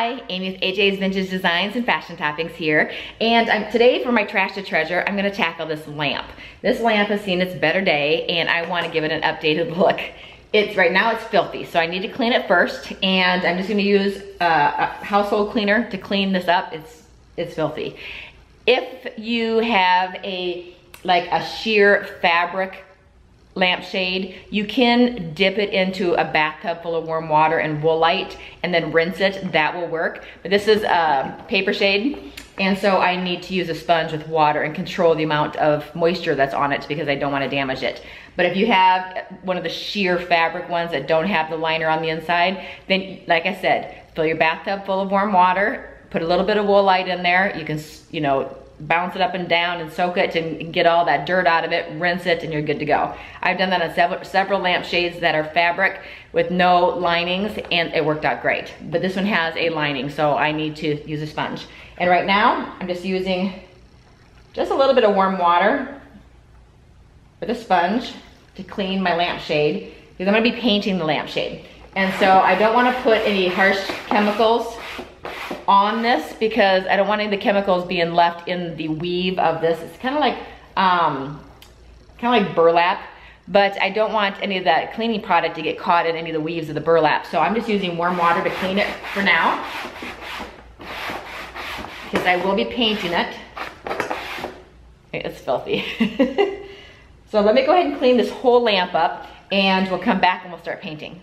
Hi, Amy with AJ's Vintage Designs and Fashion Toppings here. And I'm, today for my Trash to Treasure, I'm gonna tackle this lamp. This lamp has seen its better day and I wanna give it an updated look. It's right now it's filthy, so I need to clean it first and I'm just gonna use a household cleaner to clean this up. It's, it's filthy. If you have a, like a sheer fabric lampshade. You can dip it into a bathtub full of warm water and woolite and then rinse it, that will work. But this is a paper shade and so I need to use a sponge with water and control the amount of moisture that's on it because I don't wanna damage it. But if you have one of the sheer fabric ones that don't have the liner on the inside, then like I said, fill your bathtub full of warm water, put a little bit of woolite in there. You can, you know, bounce it up and down and soak it and get all that dirt out of it, rinse it, and you're good to go. I've done that on several, several lampshades that are fabric with no linings, and it worked out great. But this one has a lining, so I need to use a sponge. And right now, I'm just using just a little bit of warm water with a sponge to clean my lampshade, because I'm gonna be painting the lampshade. And so I don't wanna put any harsh chemicals on this because I don't want any of the chemicals being left in the weave of this. It's kind of like, um, kind of like burlap, but I don't want any of that cleaning product to get caught in any of the weaves of the burlap. So I'm just using warm water to clean it for now because I will be painting it. It's filthy. so let me go ahead and clean this whole lamp up and we'll come back and we'll start painting.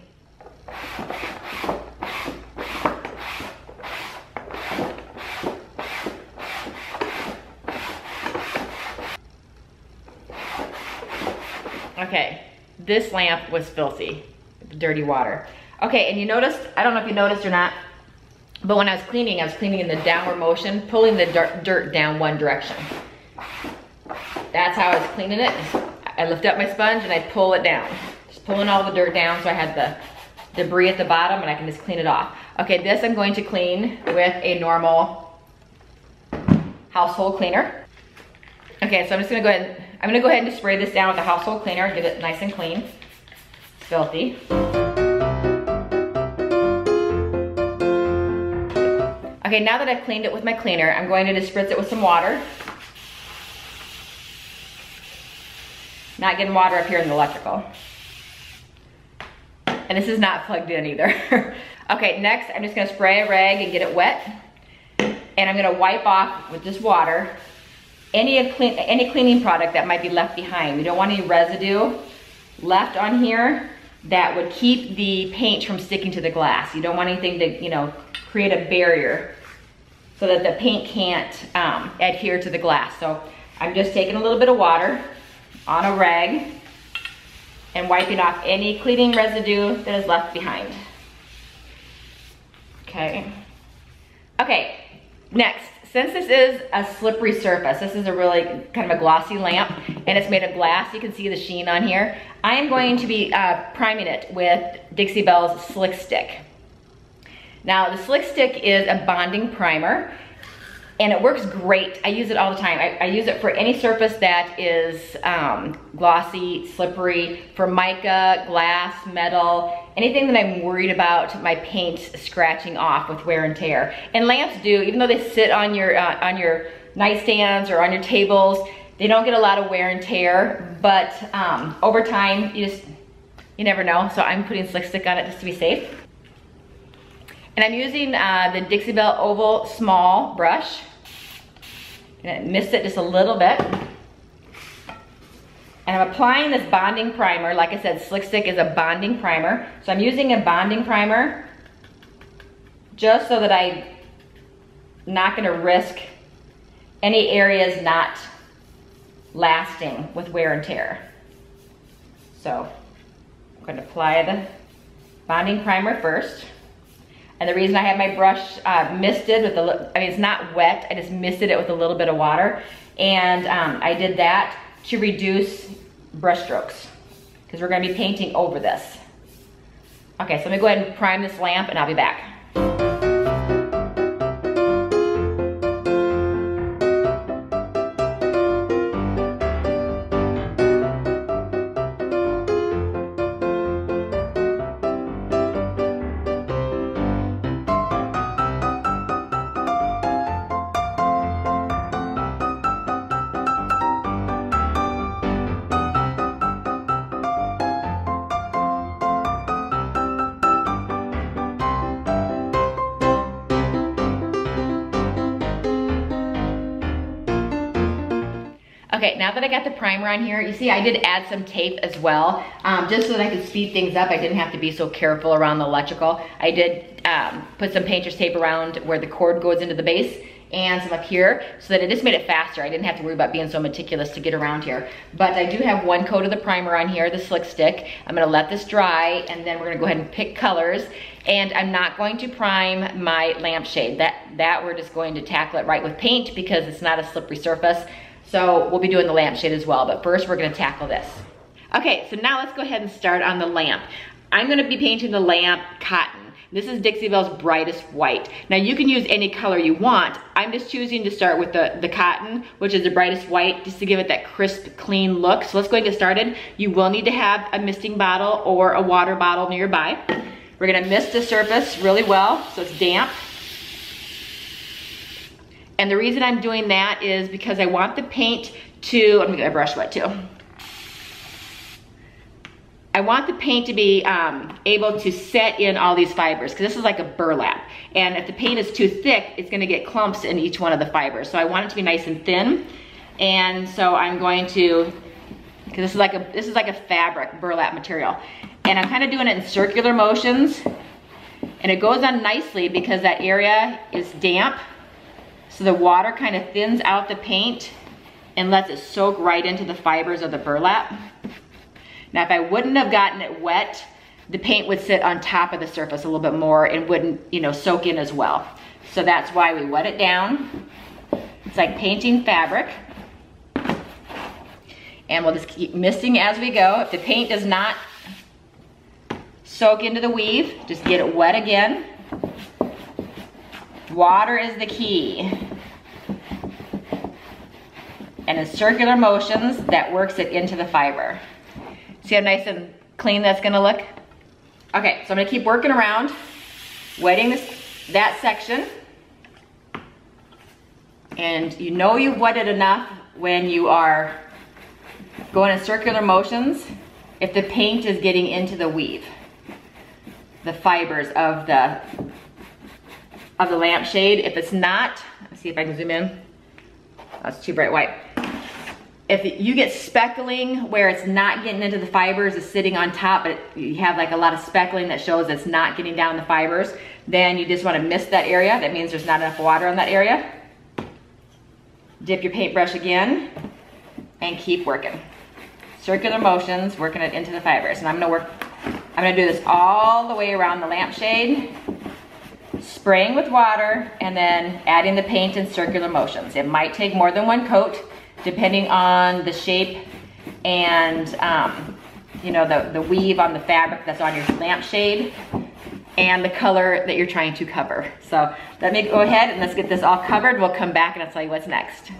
Okay, this lamp was filthy, dirty water. Okay, and you noticed, I don't know if you noticed or not, but when I was cleaning, I was cleaning in the downward motion, pulling the dirt, down one direction. That's how I was cleaning it. I lift up my sponge and I pull it down. Just pulling all the dirt down so I had the debris at the bottom and I can just clean it off. Okay, this I'm going to clean with a normal household cleaner. Okay, so I'm just gonna go ahead I'm gonna go ahead and spray this down with a household cleaner, get it nice and clean. It's filthy. Okay, now that I've cleaned it with my cleaner, I'm going to just spritz it with some water. Not getting water up here in the electrical. And this is not plugged in either. okay, next I'm just gonna spray a rag and get it wet. And I'm gonna wipe off with just water any, clean, any cleaning product that might be left behind. We don't want any residue left on here that would keep the paint from sticking to the glass. You don't want anything to, you know, create a barrier so that the paint can't um, adhere to the glass. So I'm just taking a little bit of water on a rag and wiping off any cleaning residue that is left behind. Okay. Okay, next, since this is a slippery surface, this is a really kind of a glossy lamp and it's made of glass, you can see the sheen on here. I am going to be uh, priming it with Dixie Belle's Slick Stick. Now the Slick Stick is a bonding primer and it works great. I use it all the time. I, I use it for any surface that is um, glossy, slippery, Formica, glass, metal, anything that I'm worried about my paint scratching off with wear and tear. And lamps do, even though they sit on your, uh, on your nightstands or on your tables, they don't get a lot of wear and tear, but um, over time, you just, you never know. So I'm putting Slick Stick on it just to be safe. And I'm using uh, the Dixie Belle Oval Small brush. And missed it just a little bit. And I'm applying this bonding primer. Like I said, Slick Stick is a bonding primer. So I'm using a bonding primer just so that I'm not gonna risk any areas not lasting with wear and tear. So I'm gonna apply the bonding primer first. And the reason I have my brush uh, misted with a, I mean, it's not wet, I just misted it with a little bit of water. And um, I did that to reduce brush strokes because we're gonna be painting over this. Okay, so let me go ahead and prime this lamp and I'll be back. Okay, now that I got the primer on here, you see I did add some tape as well, um, just so that I could speed things up. I didn't have to be so careful around the electrical. I did um, put some painter's tape around where the cord goes into the base and some up here so that it just made it faster. I didn't have to worry about being so meticulous to get around here. But I do have one coat of the primer on here, the slick stick. I'm gonna let this dry and then we're gonna go ahead and pick colors. And I'm not going to prime my lampshade. That, that we're just going to tackle it right with paint because it's not a slippery surface. So we'll be doing the lampshade as well, but first we're gonna tackle this. Okay, so now let's go ahead and start on the lamp. I'm gonna be painting the lamp cotton. This is Dixie Belle's brightest white. Now you can use any color you want. I'm just choosing to start with the, the cotton, which is the brightest white, just to give it that crisp, clean look. So let's go and get started. You will need to have a misting bottle or a water bottle nearby. We're gonna mist the surface really well so it's damp. And the reason I'm doing that is because I want the paint to, let me get my brush wet too. I want the paint to be um, able to set in all these fibers because this is like a burlap. And if the paint is too thick, it's gonna get clumps in each one of the fibers. So I want it to be nice and thin. And so I'm going to, because this is like a this is like a fabric burlap material. And I'm kind of doing it in circular motions. And it goes on nicely because that area is damp. So the water kind of thins out the paint and lets it soak right into the fibers of the burlap. Now, if I wouldn't have gotten it wet, the paint would sit on top of the surface a little bit more and wouldn't, you know, soak in as well. So that's why we wet it down. It's like painting fabric. And we'll just keep misting as we go. If the paint does not soak into the weave, just get it wet again. Water is the key. And in circular motions, that works it into the fiber. See how nice and clean that's gonna look? Okay, so I'm gonna keep working around, wetting this that section. And you know you've wetted enough when you are going in circular motions if the paint is getting into the weave, the fibers of the of the lampshade. If it's not, let's see if I can zoom in. That's too bright white if you get speckling where it's not getting into the fibers, it's sitting on top, but you have like a lot of speckling that shows it's not getting down the fibers, then you just wanna mist that area. That means there's not enough water on that area. Dip your paintbrush again and keep working. Circular motions, working it into the fibers. And I'm gonna work, I'm gonna do this all the way around the lampshade, spraying with water, and then adding the paint in circular motions. It might take more than one coat, depending on the shape and um, you know the, the weave on the fabric that's on your lampshade and the color that you're trying to cover. So let me go ahead and let's get this all covered. We'll come back and I'll tell you what's next.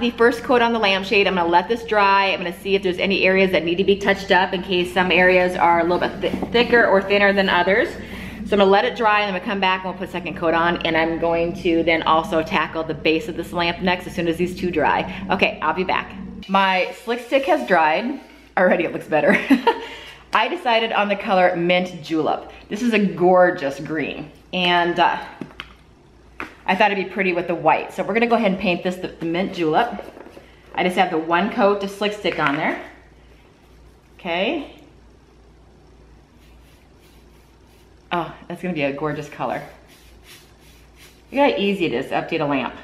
The first coat on the lampshade. I'm gonna let this dry. I'm gonna see if there's any areas that need to be touched up in case some areas are a little bit th thicker or thinner than others. So I'm gonna let it dry and I'm gonna come back and we'll put a second coat on and I'm going to then also tackle the base of this lamp next as soon as these two dry. Okay, I'll be back. My slick stick has dried. Already it looks better. I decided on the color Mint Julep. This is a gorgeous green. And uh, I thought it'd be pretty with the white. So we're gonna go ahead and paint this the, the mint julep. I just have the one coat of slick stick on there. Okay. Oh, that's gonna be a gorgeous color. Look how easy it is to update a lamp.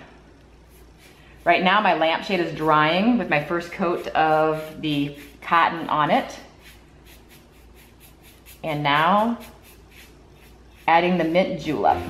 Right now my lampshade is drying with my first coat of the cotton on it. And now adding the mint julep.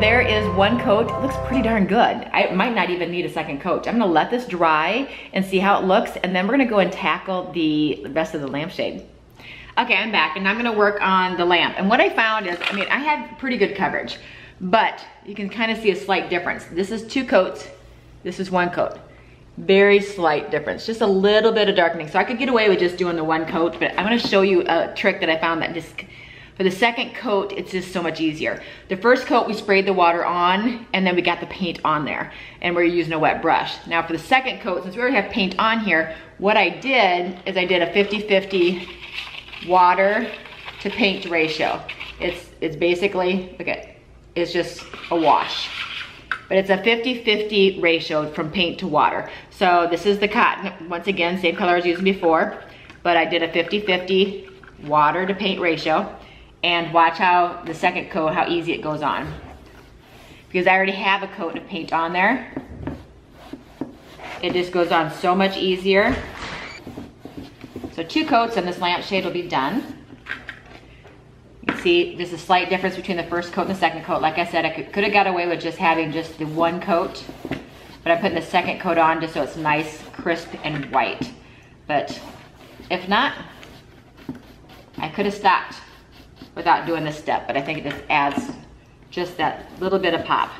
There is one coat. It looks pretty darn good. I might not even need a second coat. I'm gonna let this dry and see how it looks, and then we're gonna go and tackle the rest of the lampshade. Okay, I'm back, and I'm gonna work on the lamp. And what I found is, I mean, I have pretty good coverage, but you can kind of see a slight difference. This is two coats, this is one coat. Very slight difference, just a little bit of darkening. So I could get away with just doing the one coat, but I'm gonna show you a trick that I found that just for the second coat, it's just so much easier. The first coat, we sprayed the water on and then we got the paint on there and we're using a wet brush. Now for the second coat, since we already have paint on here, what I did is I did a 50-50 water to paint ratio. It's, it's basically, look at, it's just a wash. But it's a 50-50 ratio from paint to water. So this is the cotton, once again, same color as used before, but I did a 50-50 water to paint ratio and watch how the second coat, how easy it goes on. Because I already have a coat of paint on there. It just goes on so much easier. So two coats and this lampshade will be done. You see, there's a slight difference between the first coat and the second coat. Like I said, I could, could have got away with just having just the one coat, but I'm putting the second coat on just so it's nice, crisp, and white. But if not, I could have stopped without doing this step, but I think it just adds just that little bit of pop.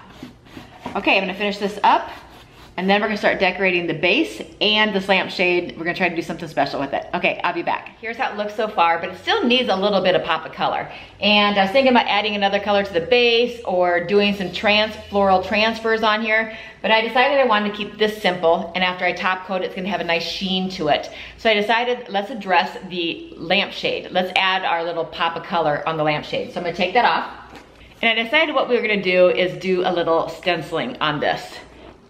Okay, I'm gonna finish this up and then we're gonna start decorating the base and this lampshade. We're gonna try to do something special with it. Okay, I'll be back. Here's how it looks so far, but it still needs a little bit of pop of color. And I was thinking about adding another color to the base or doing some trans floral transfers on here, but I decided I wanted to keep this simple, and after I top coat, it's gonna have a nice sheen to it. So I decided, let's address the lampshade. Let's add our little pop of color on the lampshade. So I'm gonna take that off. And I decided what we were gonna do is do a little stenciling on this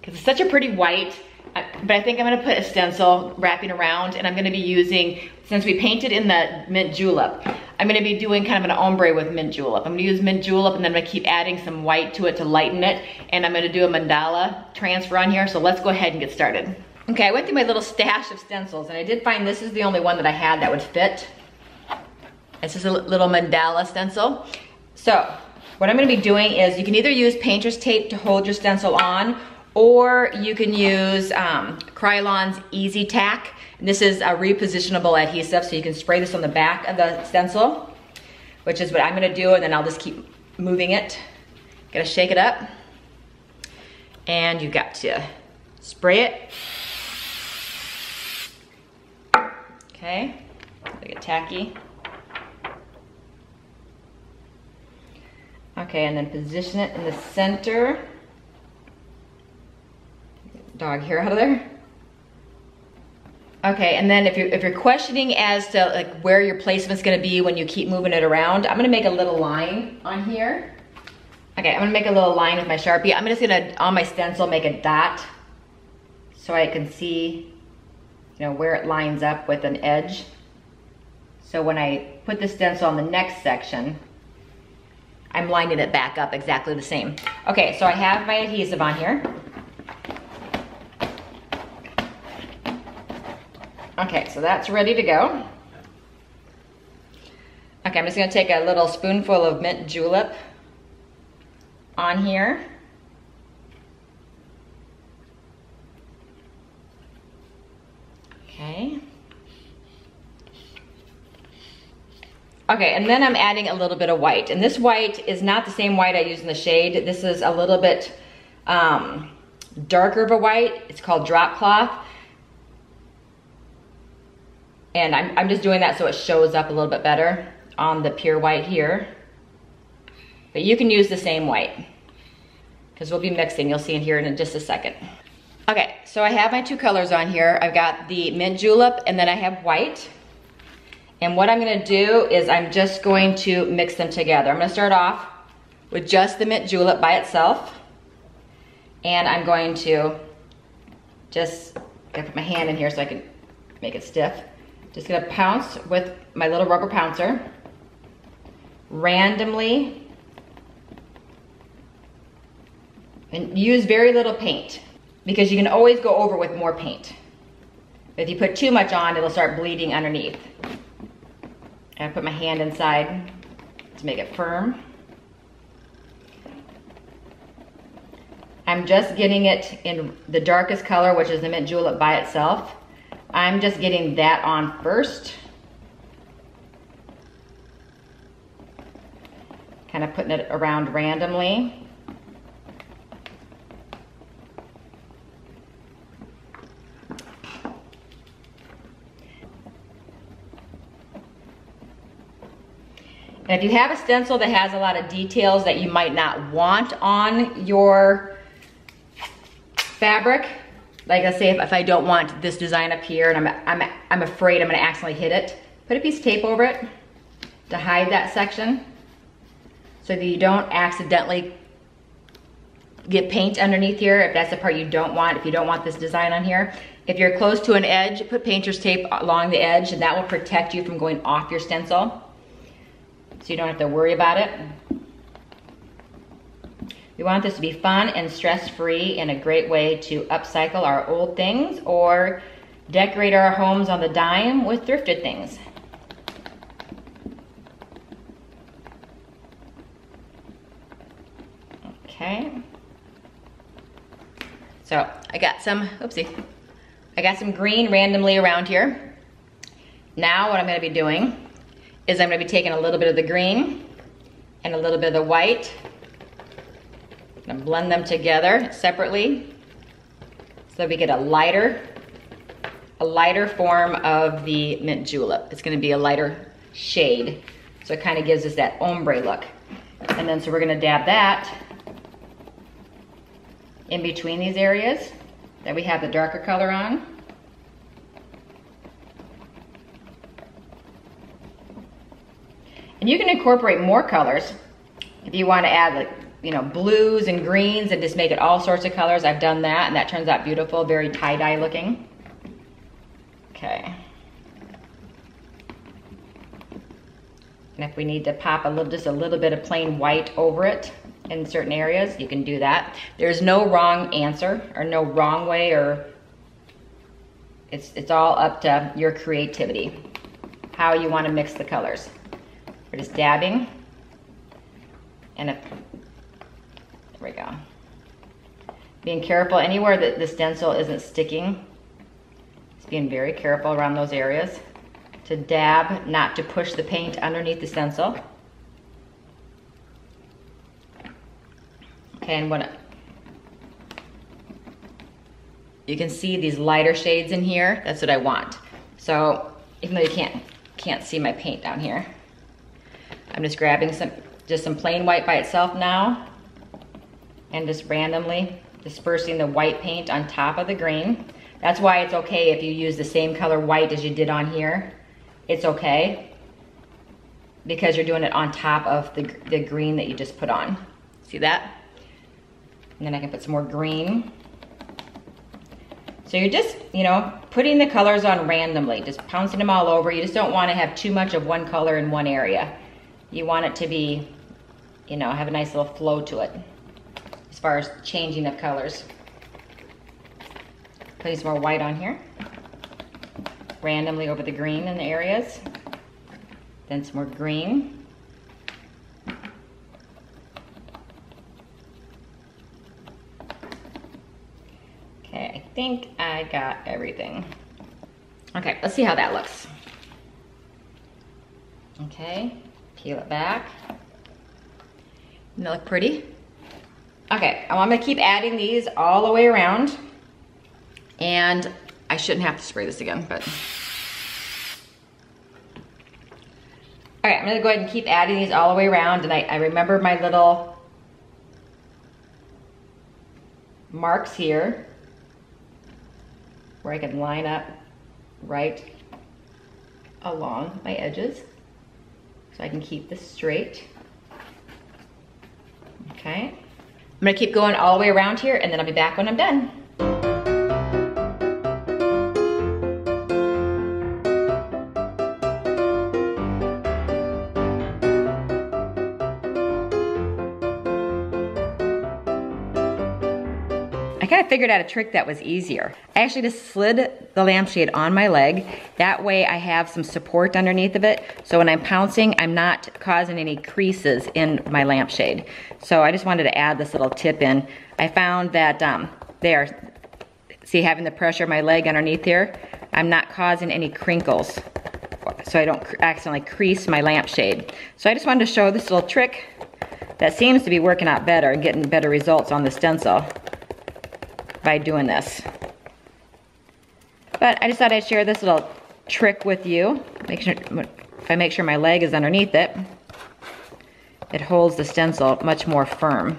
because it's such a pretty white, but I think I'm gonna put a stencil wrapping around and I'm gonna be using, since we painted in the mint julep, I'm gonna be doing kind of an ombre with mint julep. I'm gonna use mint julep and then I'm gonna keep adding some white to it to lighten it. And I'm gonna do a mandala transfer on here. So let's go ahead and get started. Okay, I went through my little stash of stencils and I did find this is the only one that I had that would fit. This is a little mandala stencil. So what I'm gonna be doing is you can either use painter's tape to hold your stencil on or you can use um, Krylon's Easy Tack. This is a repositionable adhesive, so you can spray this on the back of the stencil, which is what I'm gonna do, and then I'll just keep moving it. Gotta shake it up, and you got to spray it. Okay, get tacky. Okay, and then position it in the center dog hair out of there. Okay, and then if you're, if you're questioning as to like where your placement's gonna be when you keep moving it around, I'm gonna make a little line on here. Okay, I'm gonna make a little line with my Sharpie. I'm just gonna, on my stencil, make a dot so I can see, you know, where it lines up with an edge. So when I put the stencil on the next section, I'm lining it back up exactly the same. Okay, so I have my adhesive on here. Okay, so that's ready to go. Okay, I'm just gonna take a little spoonful of mint julep on here. Okay. Okay, and then I'm adding a little bit of white. And this white is not the same white I use in the shade. This is a little bit um, darker of a white. It's called drop cloth. And I'm, I'm just doing that so it shows up a little bit better on the pure white here. But you can use the same white because we'll be mixing. You'll see in here in just a second. Okay, so I have my two colors on here. I've got the mint julep and then I have white. And what I'm gonna do is I'm just going to mix them together. I'm gonna start off with just the mint julep by itself. And I'm going to just, I put my hand in here so I can make it stiff. Just gonna pounce with my little rubber pouncer. Randomly And use very little paint because you can always go over with more paint. If you put too much on, it'll start bleeding underneath. I put my hand inside to make it firm. I'm just getting it in the darkest color, which is the mint julep by itself. I'm just getting that on first. Kind of putting it around randomly. And if you have a stencil that has a lot of details that you might not want on your fabric, like let's say if, if I don't want this design up here and I'm, I'm, I'm afraid I'm gonna accidentally hit it, put a piece of tape over it to hide that section so that you don't accidentally get paint underneath here if that's the part you don't want, if you don't want this design on here. If you're close to an edge, put painter's tape along the edge and that will protect you from going off your stencil so you don't have to worry about it. We want this to be fun and stress-free and a great way to upcycle our old things or decorate our homes on the dime with thrifted things. Okay. So I got some, oopsie, I got some green randomly around here. Now what I'm gonna be doing is I'm gonna be taking a little bit of the green and a little bit of the white. And blend them together separately so we get a lighter, a lighter form of the mint julep. It's gonna be a lighter shade. So it kind of gives us that ombre look. And then so we're gonna dab that in between these areas that we have the darker color on. And you can incorporate more colors if you want to add like, you know, blues and greens and just make it all sorts of colors. I've done that and that turns out beautiful, very tie-dye looking. Okay. And if we need to pop a little, just a little bit of plain white over it in certain areas, you can do that. There's no wrong answer or no wrong way or it's, it's all up to your creativity, how you want to mix the colors. We're just dabbing. And if, we go. Being careful anywhere that the stencil isn't sticking. Just being very careful around those areas. To dab, not to push the paint underneath the stencil. Okay, and what you can see these lighter shades in here. That's what I want. So even though you can't can't see my paint down here. I'm just grabbing some, just some plain white by itself now and just randomly dispersing the white paint on top of the green. That's why it's okay if you use the same color white as you did on here. It's okay because you're doing it on top of the, the green that you just put on. See that? And then I can put some more green. So you're just, you know, putting the colors on randomly, just pouncing them all over. You just don't want to have too much of one color in one area you want it to be, you know, have a nice little flow to it far as changing of colors. Putting some more white on here. Randomly over the green in the areas. Then some more green. Okay, I think I got everything. Okay, let's see how that looks. Okay, Peel it back. Doesn't look pretty? I'm gonna keep adding these all the way around. And I shouldn't have to spray this again, but All right, I'm gonna go ahead and keep adding these all the way around and I, I remember my little marks here where I can line up right along my edges so I can keep this straight. Okay. I'm gonna keep going all the way around here and then I'll be back when I'm done. Of figured out a trick that was easier. I actually just slid the lampshade on my leg. That way I have some support underneath of it. So when I'm pouncing, I'm not causing any creases in my lampshade. So I just wanted to add this little tip in. I found that um, there, see having the pressure of my leg underneath here, I'm not causing any crinkles so I don't accidentally crease my lampshade. So I just wanted to show this little trick that seems to be working out better and getting better results on the stencil by doing this. But I just thought I'd share this little trick with you. Make sure, if I make sure my leg is underneath it, it holds the stencil much more firm.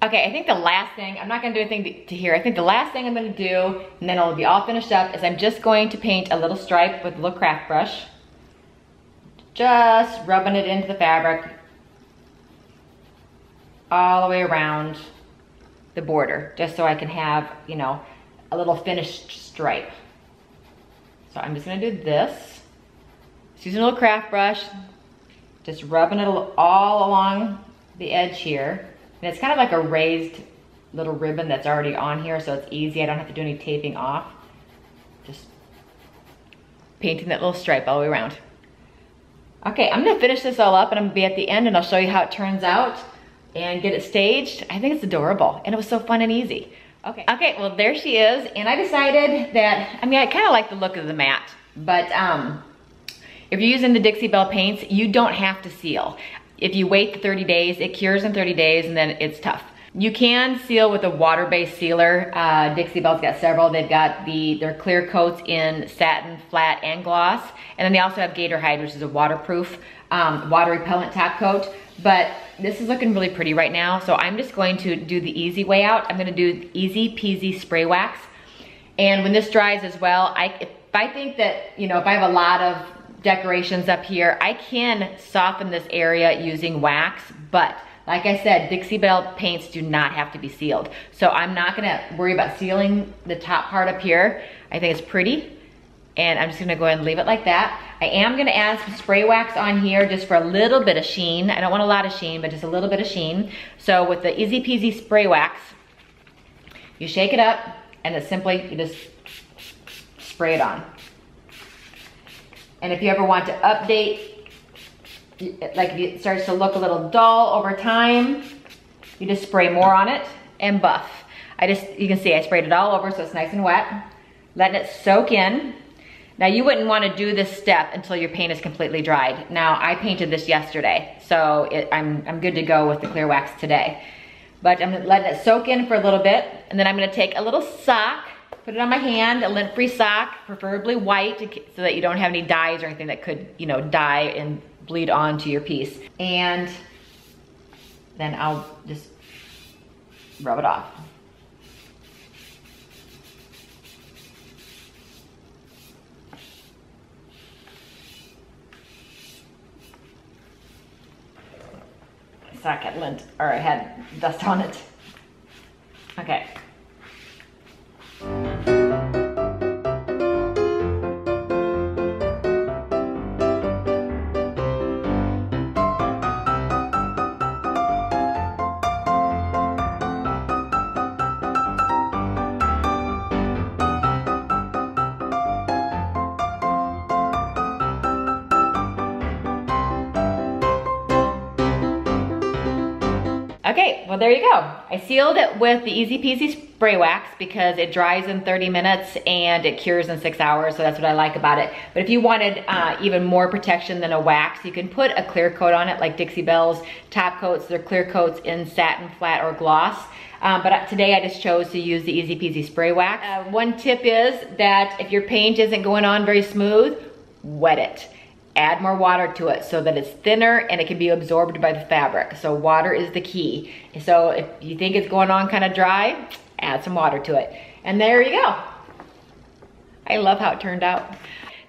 Okay, I think the last thing, I'm not gonna do anything to, to, here. I think the last thing I'm gonna do, and then it'll be all finished up, is I'm just going to paint a little stripe with a little craft brush just rubbing it into the fabric all the way around the border, just so I can have, you know, a little finished stripe. So I'm just gonna do this. Using a little craft brush, just rubbing it all along the edge here. And it's kind of like a raised little ribbon that's already on here, so it's easy. I don't have to do any taping off. Just painting that little stripe all the way around. Okay, I'm gonna finish this all up and I'm gonna be at the end and I'll show you how it turns out and get it staged. I think it's adorable and it was so fun and easy. Okay, okay, well there she is and I decided that, I mean I kinda like the look of the mat, but um, if you're using the Dixie Belle paints, you don't have to seal. If you wait 30 days, it cures in 30 days and then it's tough. You can seal with a water-based sealer. Uh, Dixie Belle's got several. They've got the their clear coats in satin, flat, and gloss. And then they also have Gator Hide, which is a waterproof, um, water repellent top coat. But this is looking really pretty right now. So I'm just going to do the easy way out. I'm gonna do easy peasy spray wax. And when this dries as well, I, if I think that, you know, if I have a lot of decorations up here, I can soften this area using wax, but like I said, Dixie Belle paints do not have to be sealed. So I'm not gonna worry about sealing the top part up here. I think it's pretty. And I'm just gonna go ahead and leave it like that. I am gonna add some spray wax on here just for a little bit of sheen. I don't want a lot of sheen, but just a little bit of sheen. So with the Easy Peasy spray wax, you shake it up and it's simply, you just spray it on. And if you ever want to update like if it starts to look a little dull over time, you just spray more on it and buff. I just, you can see I sprayed it all over so it's nice and wet. Letting it soak in. Now you wouldn't want to do this step until your paint is completely dried. Now I painted this yesterday, so it, I'm, I'm good to go with the clear wax today. But I'm letting it soak in for a little bit, and then I'm gonna take a little sock, put it on my hand, a lint-free sock, preferably white, so that you don't have any dyes or anything that could, you know, dye and bleed onto your piece. And then I'll just rub it off. Socket lint, or I had dust on it. Okay. Okay, well there you go. I sealed it with the Easy Peasy spray wax because it dries in 30 minutes and it cures in six hours, so that's what I like about it. But if you wanted uh, even more protection than a wax, you can put a clear coat on it like Dixie Belle's top coats. They're clear coats in satin, flat, or gloss. Um, but today I just chose to use the Easy Peasy Spray Wax. Uh, one tip is that if your paint isn't going on very smooth, wet it add more water to it so that it's thinner and it can be absorbed by the fabric. So water is the key. So if you think it's going on kind of dry, add some water to it. And there you go. I love how it turned out.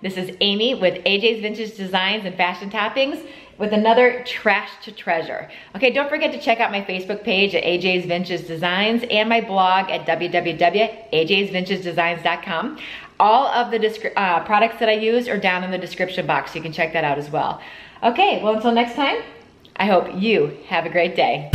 This is Amy with AJ's Vintage Designs and Fashion Toppings with another trash to treasure. Okay, don't forget to check out my Facebook page at AJ's Vintage Designs and my blog at www.ajsvintagedesigns.com. All of the uh, products that I use are down in the description box. You can check that out as well. Okay, well until next time, I hope you have a great day.